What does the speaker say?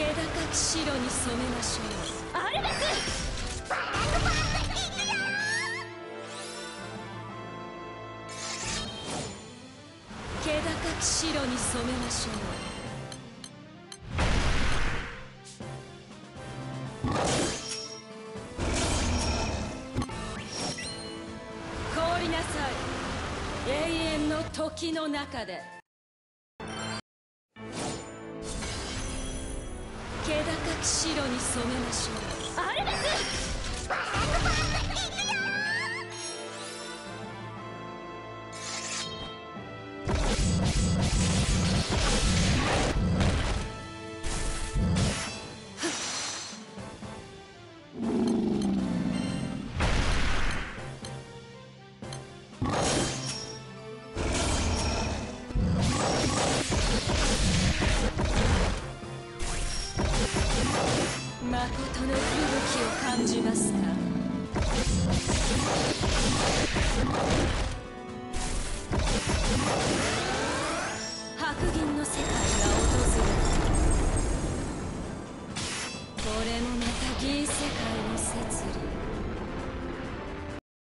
気高き白に染めましょう。アルベスバランドパークいくよ気高き白に染めましょう。なさい。永遠の時の中で。白に染めましょうアルベスバランドパー誠の息吹を感じますか？白銀の世界が訪れる。これもまた銀世界の摂理。